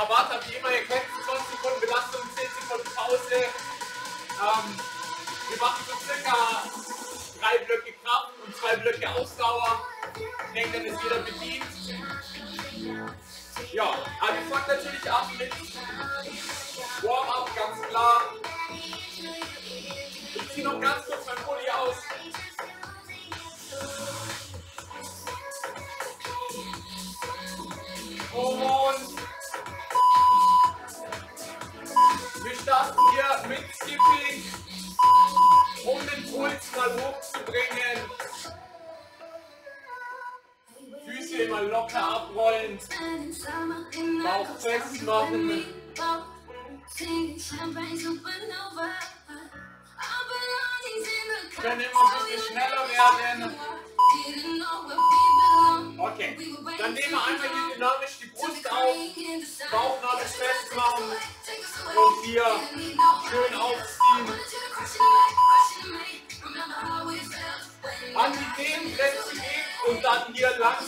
Tabata, wie immer, ihr kennt 20 Sekunden Belastung, 10 Sekunden Pause. Ähm, wir machen so circa drei Blöcke Kraft und zwei Blöcke Ausdauer. Ich denke, dann ist jeder bedient. Ja, aber wir fangen natürlich ab mit Warm-up, ganz klar. Ich ziehe noch ganz kurz mein Pulli aus. Hochzubringen. Füße immer locker abrollen, Bauch festmachen. Können immer ein bisschen schneller werden. Okay, dann nehmen wir einmal hier dynamisch die Brust auf, Bauchnabel festmachen und hier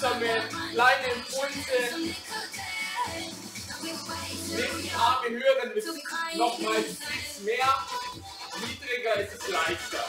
langsame kleine Impulse. Die Arme höher, dann ist es nochmal mehr. Niedriger ist es leichter.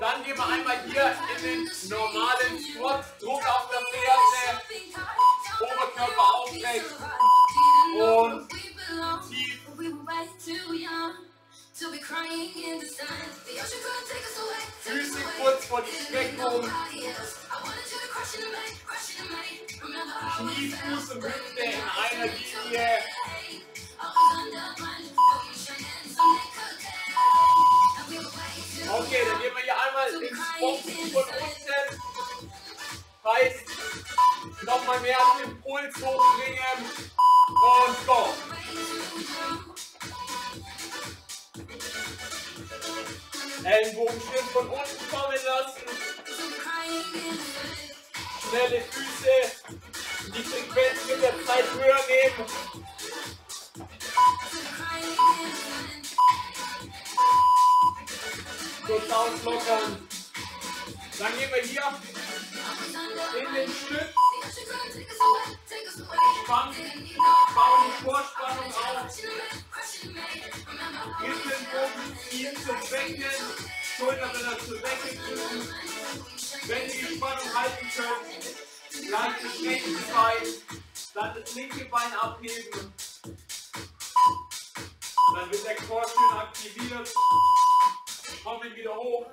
Dann gehen wir einmal hier in den normalen Squat, Druck auf der Ferse, Oberkörper aufrecht und tief. Füße kurz vor die Streckung. Knie, Fuß und Hüfte in einer Linie. Heißt, nochmal mehr den Puls hochbringen. Und go. Ellenbogen schön von unten kommen lassen. Schnelle Füße. Die Frequenz mit der Zeit höher nehmen. Kurz auslockern. Dann gehen wir hier in den Stück. Spannen, bauen die Vorspannung auf. Rippenbogen ziehen zum Becken. Schulterblätter zur Decke drücken. Wenn Sie die Spannung halten können, gleich das rechte Bein, dann das linke Bein abheben. Dann wird der Core schön aktiviert. Kommen wieder hoch.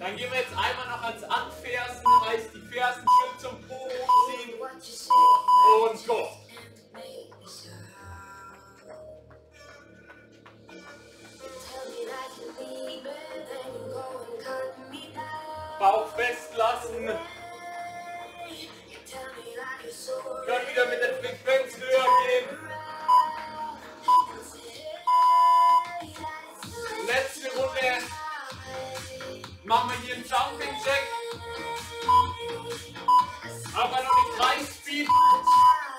Dann gehen wir jetzt einmal noch ans Anfersen, heißt die Fersen schön zum Po hochziehen und go. Bauch festlassen. Können wieder mit der Frequenz höher gehen. Machen wir hier einen Jumping Jack. Aber noch nicht rein Speed.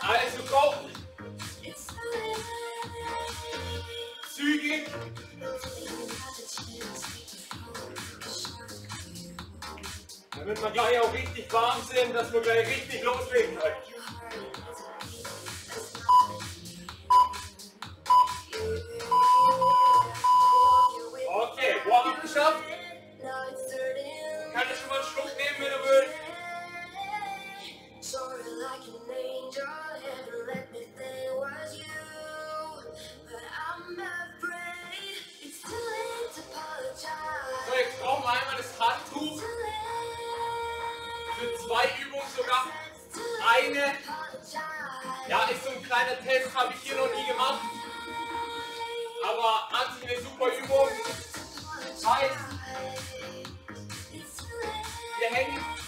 Also go. Zügig. Damit wir gleich auch richtig warm sind, dass wir gleich richtig loslegen können. Kleiner Test, habe ich hier noch nie gemacht. Aber an sich eine super Übung. Heißt,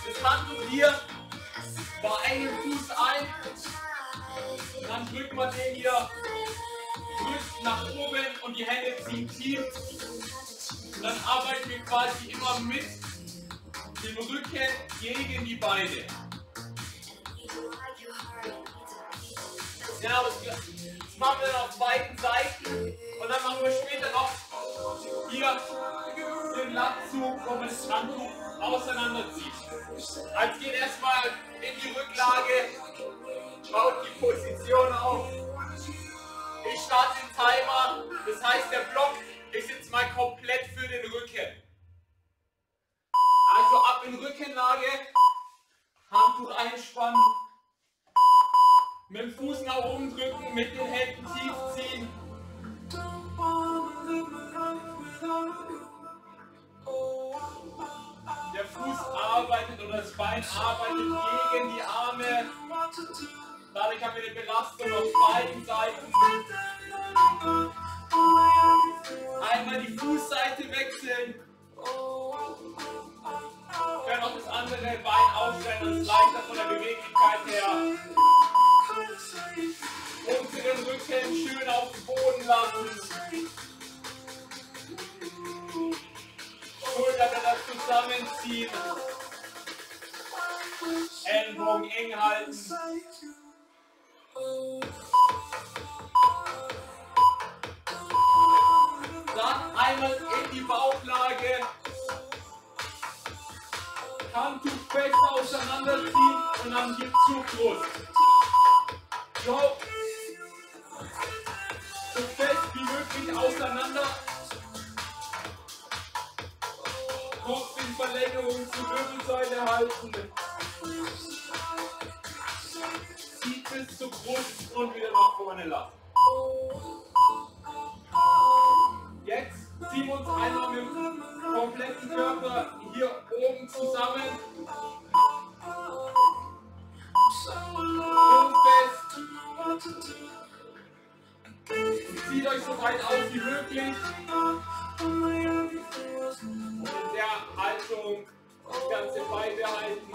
das Handtuch hier bei einem Fuß ein. Dann drücken wir den hier drückt nach oben und die Hände ziehen tief. Dann arbeiten wir quasi immer mit dem Rücken gegen die Beine. Genau, das machen wir dann auf beiden Seiten und dann machen wir später noch hier den Latzug, wo man das Handtuch auseinanderzieht. Also geht erstmal in die Rücklage, baut die Position auf. Ich starte den Timer, das heißt der Block ist jetzt mal komplett für den Rücken. Also ab in Rückenlage, Handtuch einspannen, mit dem Fuß nach oben drücken, mit den Händen tief ziehen. Der Fuß arbeitet oder das Bein arbeitet gegen die Arme. Dadurch haben wir eine Belastung auf beiden Seiten. Einmal die Fußseite wechseln. Können auch das andere Bein aufstellen, das ist leichter von der Beweglichkeit her. Und den Rücken schön auf den Boden lassen. Schulterblätter zusammenziehen. Ellenbogen eng halten. Dann einmal in die Bauchlage. Handtuch fest auseinanderziehen und dann die Zugbrust. So. So fest wie möglich auseinander. Kopf in Verlängerung zur Wirbelsäule halten. Zieht bis zur Brust und wieder nach vorne lassen. Jetzt ziehen wir uns einmal mit dem kompletten Körper hier oben zusammen. Weit aus wie möglich. Und in der Haltung das Ganze beibehalten.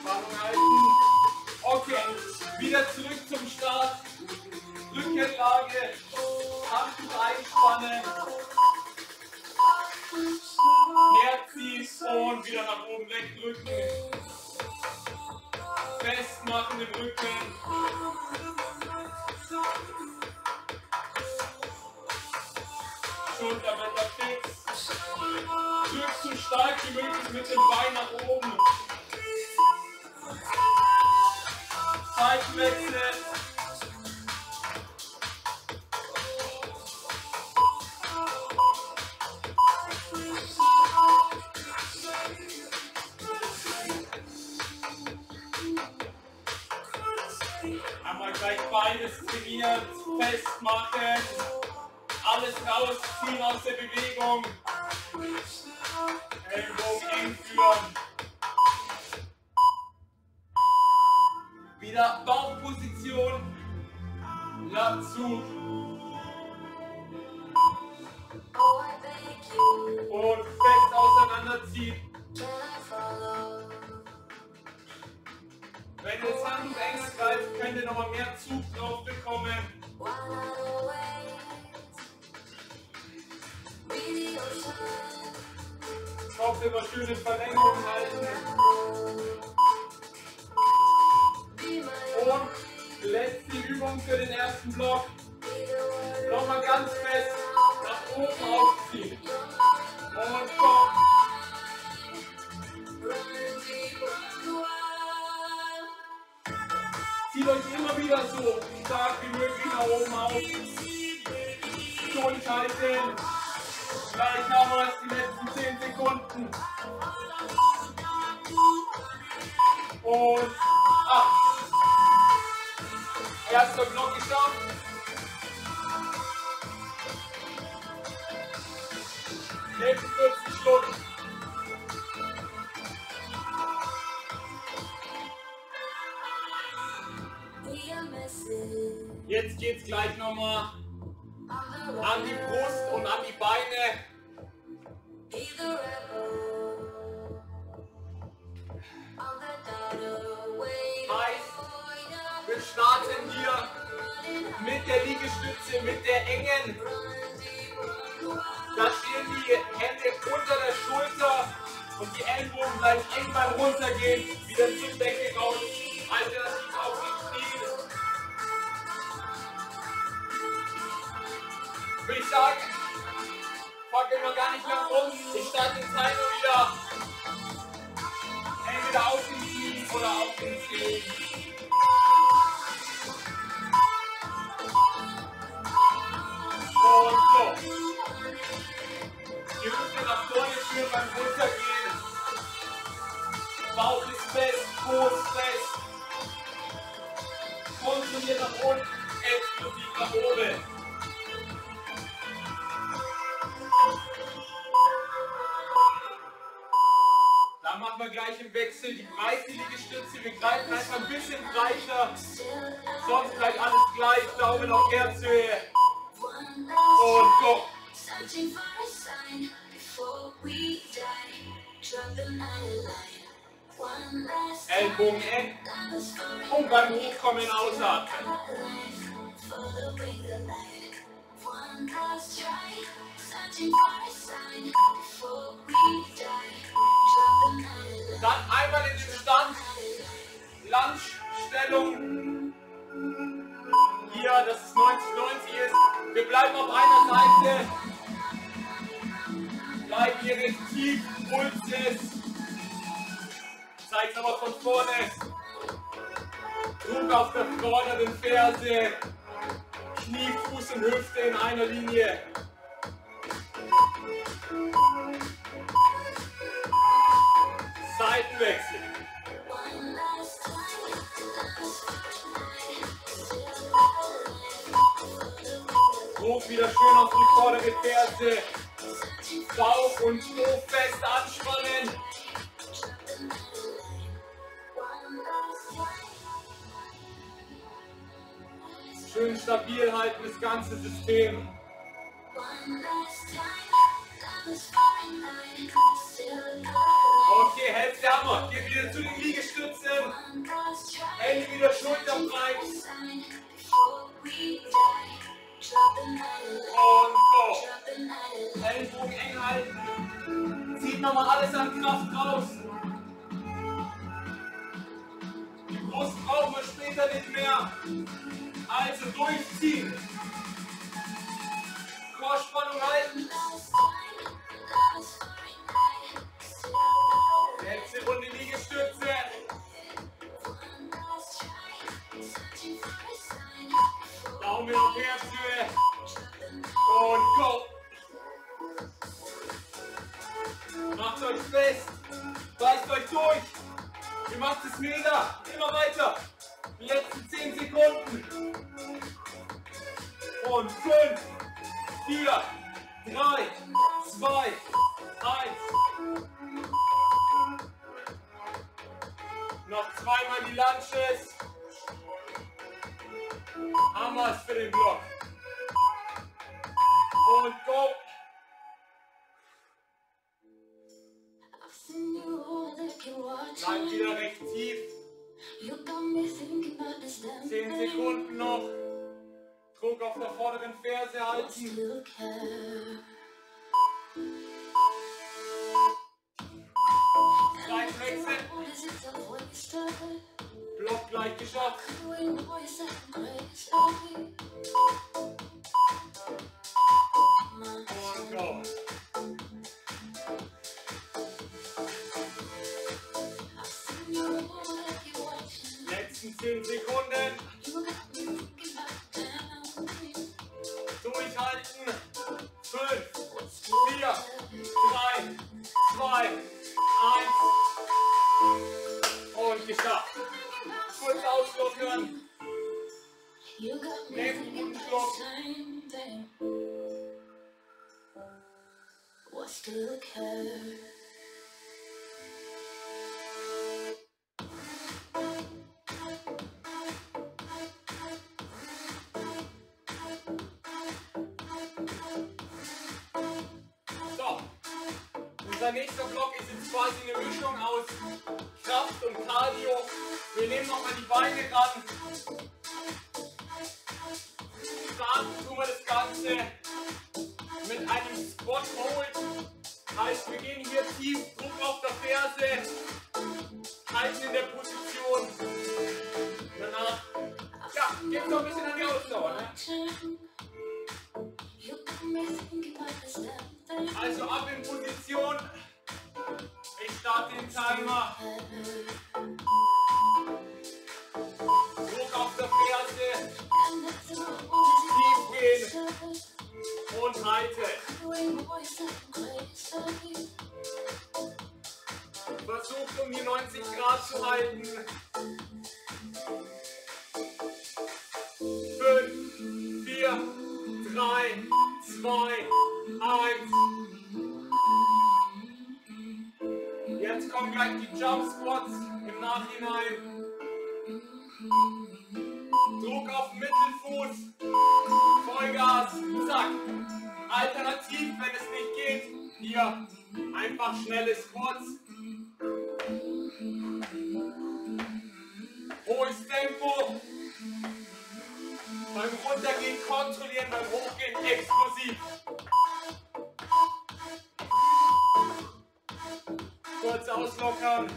Spannung halten. Okay, wieder zurück festmachen, alles rausziehen aus der Bewegung, Ellbogen eng. Wieder Bauchposition, Latzug und fest auseinanderziehen. Wenn ihr das Handtuch eng greift, könnt ihr nochmal mehr Zug drauf bekommen. Kopf immer schön in Verlängerung halten. Und letzte Übung für den ersten Block. Nochmal ganz fest nach oben aufziehen. Und komm. Zieht euch immer wieder so stark wie möglich nach oben auf. Durchhalten. Gleich nochmals die letzten 10 Sekunden. Und ab. Erster Block geschafft. Nächsten 40 Stunden. Jetzt geht's gleich nochmal an die Brust und an die Beine. Heißt, wir starten hier mit der Liegestütze, mit der engen. Da stehen die Hände unter der Schulter und die Ellbogen bleiben eng beim Runtergehen, wieder zur Decke raus, alternativ Sagen, fackeln wir gar nicht lang rum. Ich starte den Timer wieder. Entweder auf den Knien oder auf den Zehen. Und so. Die Hüfte nach vorne führen beim Runtergehen. Bauch ist fest, Po ist fest. Kontrolliert nach unten, explosiv nach oben. Dann machen wir gleich im Wechsel die breite Liegestütze. Wir greifen einfach ein bisschen breiter. Sonst bleibt alles gleich. Daumen auf Herzhöhe. Und go. Ellbogen eng. Und beim Hochkommen ausatmen. One last try. Searching for a sign before we die. Dann einmal in den Stand. Lungestellung. Hier, dass es 90-90 ist. Wir bleiben auf einer Seite. Bleiben hier des Tiefpulses. Zeig's aber von vorne. Druck auf der vorderen Ferse. Knie, Fuß und Hüfte in einer Linie. Seitenwechsel. One last time. Druck wieder schön auf die vordere Ferse. Bauch und Po fest anspannen. Schön stabil halten das ganze System. Okay, Hälfte haben wir. Geht wieder zu den Liegestützen. Hände wieder schulterbreit. Und go. Ellbogen eng halten. Zieht nochmal alles an Kraft raus. Die Brust brauchen wir später nicht mehr. Also durchziehen. Vorspannung halten. Letzte Runde Liegestütze. Daumen auf Herzhöhe. Und go. Macht euch fest. Beißt euch durch. Ihr macht es mega. Immer weiter. Die letzten 10 Sekunden. Und 5, 4, 3, 2, 1. Noch zweimal die Lunches. Wir's für den Block. Und go. Bleibt wieder recht tief. 10 Sekunden noch. Druck auf der vorderen Ferse halten. Block. Letzten 10 Sekunden. Durchhalten. 5, 4, 3, 2, still. Unser nächster Block ist jetzt quasi eine Mischung aus Kraft und Cardio. Wir nehmen nochmal die Beine ran. Starten tun wir das Ganze mit einem Squat hoch. Heißt, wir gehen hier tief, Druck auf der Ferse, halten in der Position. Danach, ja, geht noch ein bisschen an die Ausdauer. Ne? Also ab in Position. Ich starte den Timer. Und halte. Versucht um die 90 Grad zu halten. 5, 4, 3, 2, 1. Jetzt kommen gleich die Jump Squats im Nachhinein. Druck auf Mittelfuß. Alternativ, wenn es nicht geht, hier einfach schnelle Squats. Hohes Tempo. Beim Runtergehen kontrollieren, beim Hochgehen explosiv. Kurz auslockern.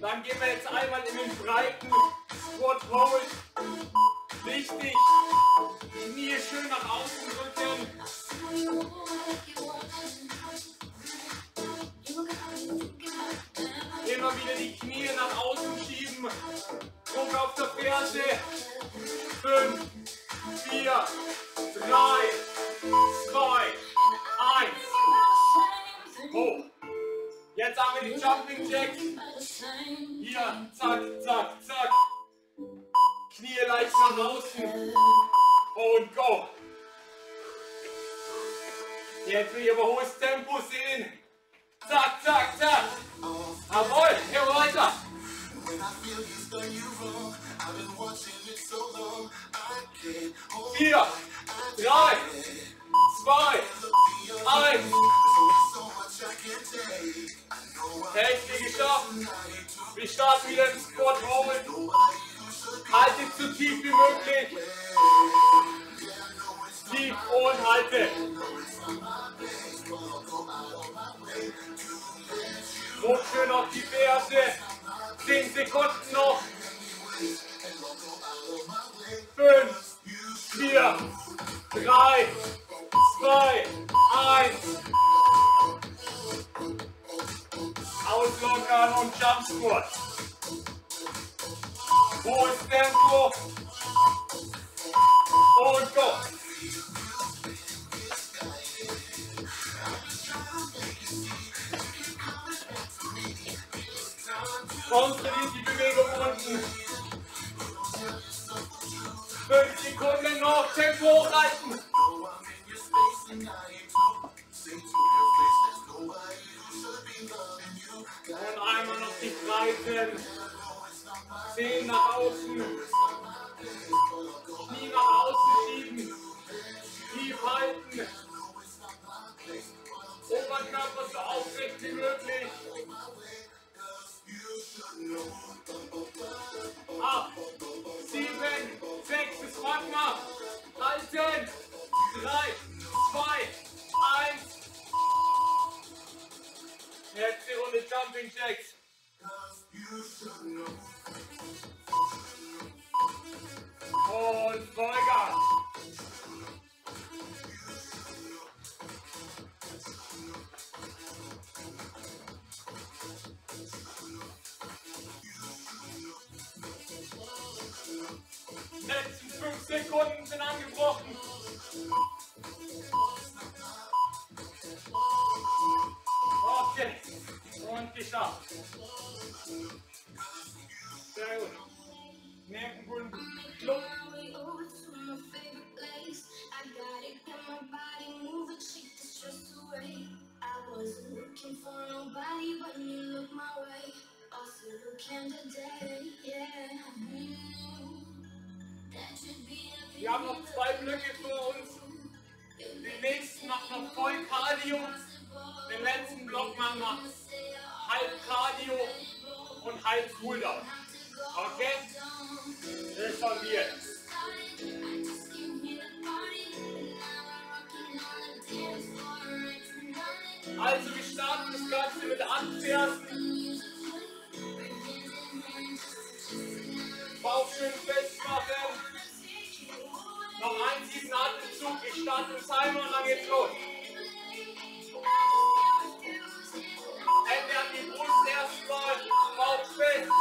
Dann gehen wir jetzt einmal in den breiten Squat Roll. Wichtig, Knie schön nach außen drücken. Immer wieder die Knie nach außen schieben. Druck auf der Ferse. 5, 4, 3, 2, 1. Hoch. Jetzt haben wir die Jumping Jacks. Hier, zack. 4, 3, 2, 1. Auslockern und Jump Wir haben noch zwei Blöcke vor uns. Den nächsten macht noch voll Cardio. Den letzten Block machen wir halb Cardio und halb Cooldown. Okay? Das ist von mir. Also wir starten das Ganze mit Anfersen. Bauch schön festmachen. Noch ein tiefen Atemzug. Ich starte im Timer und dann geht's los. Hände an die Brust erstmal. Bauch fest.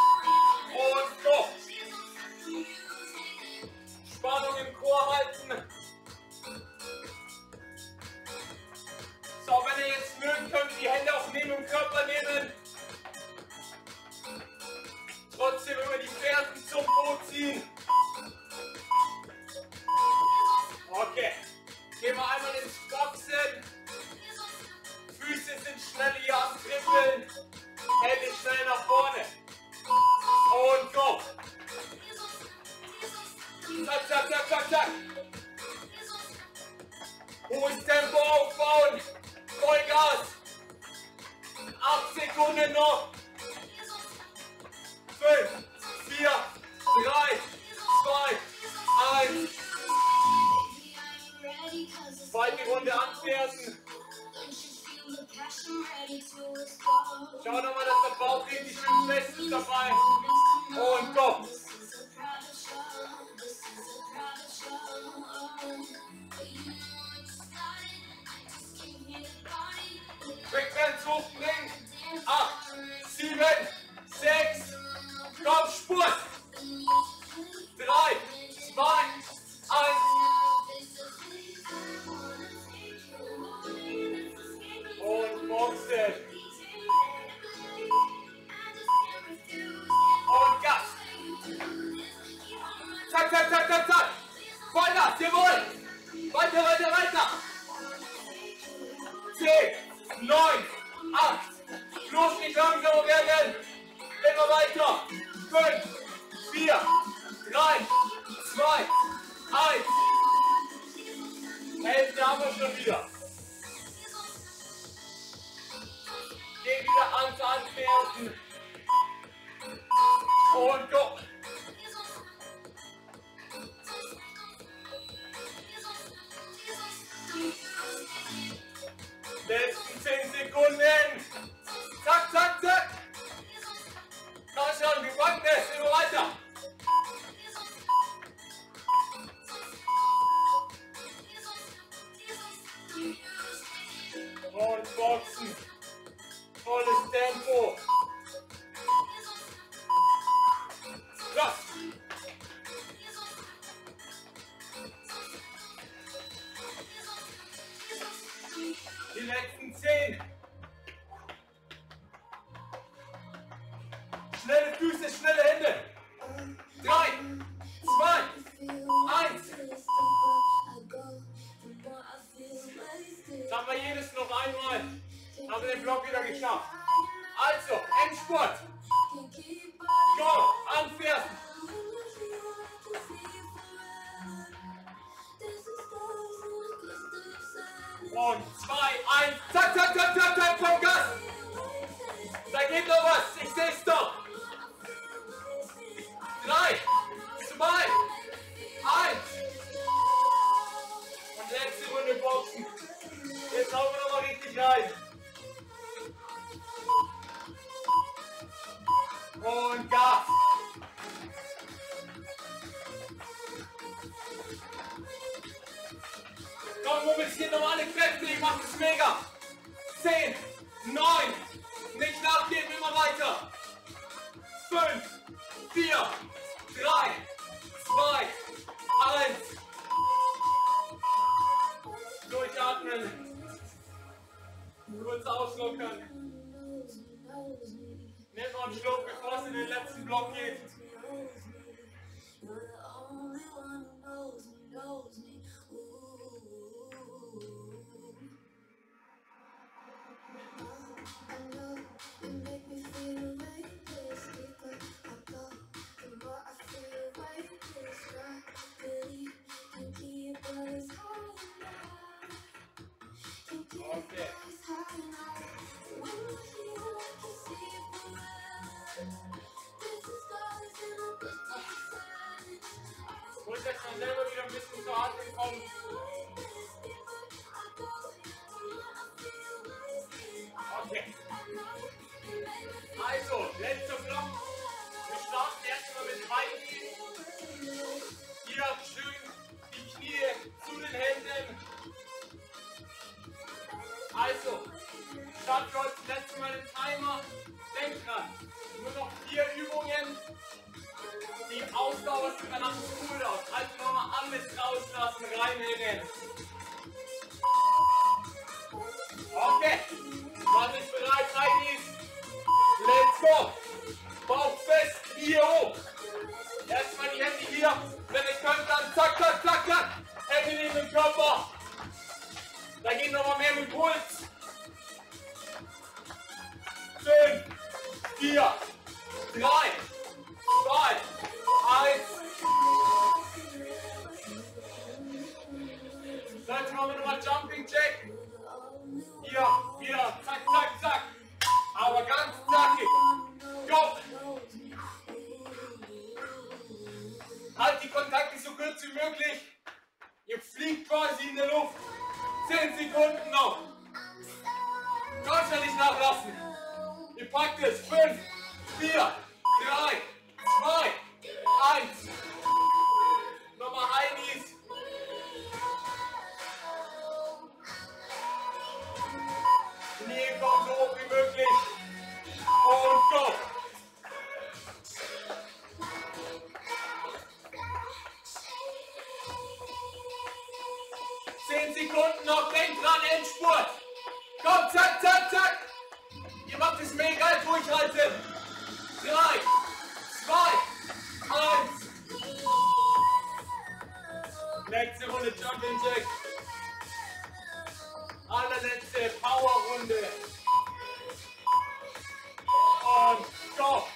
enveloppe et passer les lettres bloquées. Also, starten wir heute das letzte Mal den Timer. Denk dran, nur noch vier Übungen. Die Ausdauer sind danach cool aus. Also nochmal alles rauslassen, reinhängen. Okay, was ist bereit, Heinis? Let's go! Bauch fest, hier hoch. Erstmal die Hände hier. Wenn ihr könnt, dann zack, zack, zack, zack. Hände neben dem Körper. Da geht nochmal mehr mit Puls. Fünf, vier, drei, zwei, eins. Dann machen wir nochmal Jumping Jack. Hier, wieder, zack, zack, zack. Aber ganz zackig. Go. Halt die Kontakte so kurz wie möglich. Ihr fliegt quasi in der Luft. 10 Sekunden noch. Ja nicht nachlassen. Ihr packt es. 5, 4, 3, 2, 1. noch, denkt dran, Endspurt. Komm, zack, zack, zack. Ihr macht es mir egal, durchhalten. Drei, zwei, eins. Nächste Runde Jumping Jack. Allerletzte Powerrunde. Und go.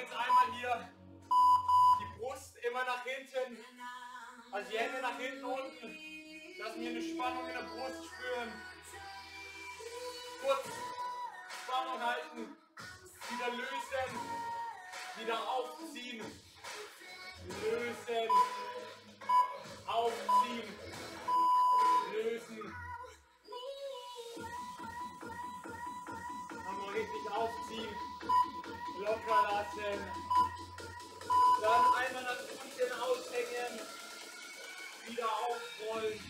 Jetzt einmal hier die Brust immer nach hinten. Also die Hände nach hinten unten. Lassen wir eine Spannung in der Brust spüren. Kurz Spannung halten. Wieder lösen. Wieder aufziehen. Lösen. Aufziehen. Lösen. Nochmal richtig aufziehen. Locker lassen. Dann einmal nach unten aushängen. Wieder aufrollen.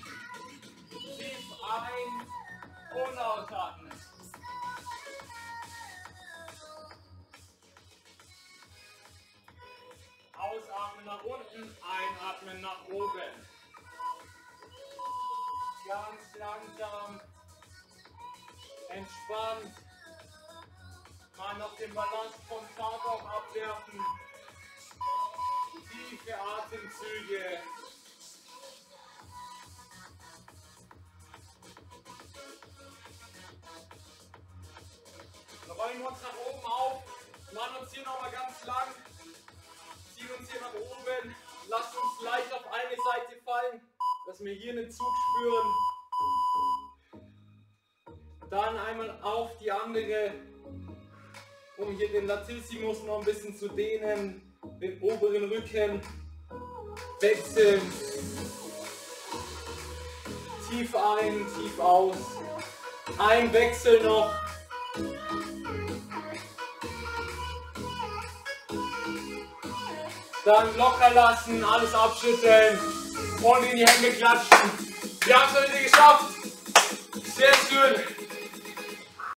Tief ein. Und ausatmen. Ausatmen nach unten, einatmen nach oben. Ganz langsam, entspannt. Mal noch den Balance vom auch abwerfen. Tiefe Atemzüge. Wir uns nach oben auf, machen uns hier nochmal ganz lang, ziehen uns hier nach oben, lassen uns leicht auf eine Seite fallen, dass wir hier einen Zug spüren. Dann einmal auf die andere, um hier den Latissimus noch ein bisschen zu dehnen, den oberen Rücken wechseln. Tief ein, tief aus. Ein Wechsel noch. Dann locker lassen, alles abschütteln und in die Hände klatschen. Wir haben es heute geschafft. Sehr schön.